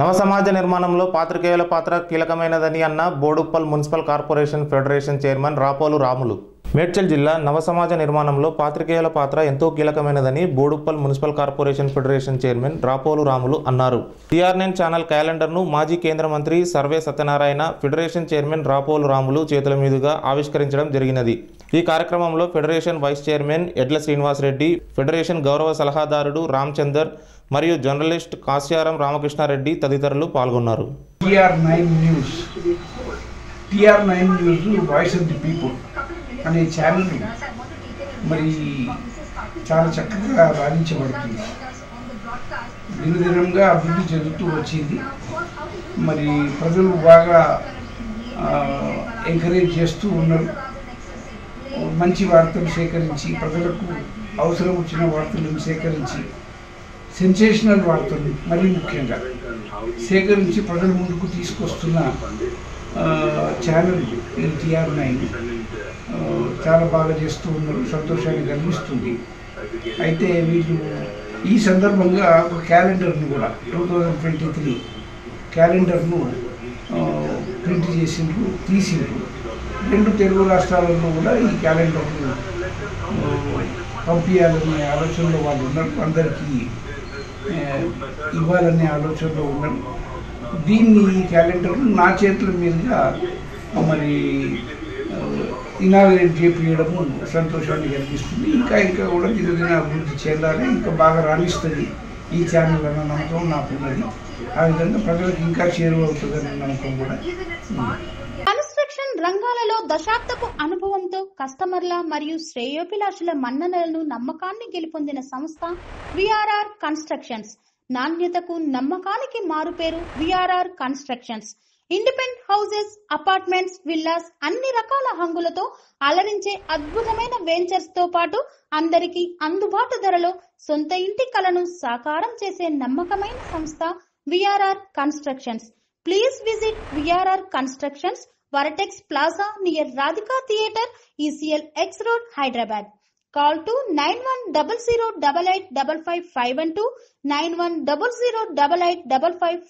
నవ సమాజ నిర్మాణంలో పాత్రికేయుల పాత్ర కీలకమైనదని అన్న Boduppal municipal corporation federation chairman Rapolu Ramulu. Medchal జిల్లా నవ సమాజ నిర్మాణంలో పాత్రికేయుల పాత్ర ఎంతో కీలకమైనదని Boduppal municipal corporation federation chairman Rapolu Ramulu అన్నారు. టీఆర్ నైన్ ఛానల్ క్యాలెండర్ను మాజీ కేంద్ర మంత్రి సర్వే సత్యనారాయణ ఫెడరేషన్ చైర్మన్ రాపోలు రాములు చేతుల మీదుగా ఆవిష్కరించడం జరిగినది. ఈ కార్యక్రమంలో ఫెడరేషన్ వైస్ చైర్మన్ ఎడ్ల శ్రీనివాసరెడ్డి ఫెడరేషన్ గౌరవ సలహాదారుడు రామచందర్ మరియు జర్నలిస్ట్ కాశ్యారం రామకృష్ణారెడ్డి తదితరులు పాల్గొన్నారు. TR nine news. TR nine news voice of the people. అనే ఛానల్ మరి చాలా చక్కగా రాణించబడుతుంది. దినదినంగా అభివృద్ధి చెందుతూ వచ్చింది. మరి ప్రజలు బాగా ఎంకరేజ్ చేస్తూ ఉన్నారు. మంచి వార్తలు సేకరించి ప్రజలకు అవసరం వచ్చిన వార్తలను సేకరించి సెన్సేషనల్ వార్తలు మరీ ముఖ్యంగా సేకరించి ప్రజల ముందుకు తీసుకొస్తున్న ఛానల్ ఎన్టీఆర్ నైన్ చాలా బాగా చేస్తూ ఉన్నారు సంతోషాన్ని కలిగిస్తుంది అయితే వీళ్ళు ఈ సందర్భంగా ఒక క్యాలెండర్ను కూడా టూ థౌజండ్ ట్వంటీ త్రీ క్యాలెండర్ను ప్రింట్ చేసిండ్రు తీసిండ్రు. రెండు తెలుగు రాష్ట్రాలలో కూడా ఈ క్యాలెండర్ను పంపించాలనే ఆలోచనలో వాళ్ళు ఉన్నారు. అందరికీ ఇవ్వాలనే ఆలోచనలో ఉన్నారు. దీన్ని ఈ క్యాలెండర్ను నా చేతుల మీదుగా మరి ఇనాగరేట్ చేపించడము సంతోషాన్ని కలిగిస్తుంది ఇంకా ఇంకా కూడా దినదిన అభివృద్ధి చెందాలి ఇంకా బాగా రాణిస్తుంది ఈ ఛానల్ అన్న నమ్మకం నాకు ఉన్నది. ఆ విధంగా ప్రజలకు ఇంకా చేరువవుతుందనే నమ్మకం కూడా కన్స్ట్రక్షన్ రంగాలలో దశాబ్దపు అనుభవంతో కస్టమర్ల మరియు శ్రేయోభిలాషుల మన్ననలను నమ్మకాన్ని గెలుపొందిన సంస్థ విఆర్ఆర్ కన్స్ట్రక్షన్స్. నాణ్యతకు నమ్మకానికి మారుపేరు VRR constructions. Independent houses apartments villas అన్ని రకాల హంగులతో అలరించే అద్భుతమైన వెంచర్స్తో పాటు అందరికీ అందుబాటు ధరలో సొంత ఇంటి కలను సాకారం చేసే నమ్మకమైన సంస్థ VRR constructions. Please visit VRR constructions Vertex plaza near Radhika theatre ECIL X road Hyderabad. Call two nine one double zero double eight double five five one two nine one double zero double eight double five five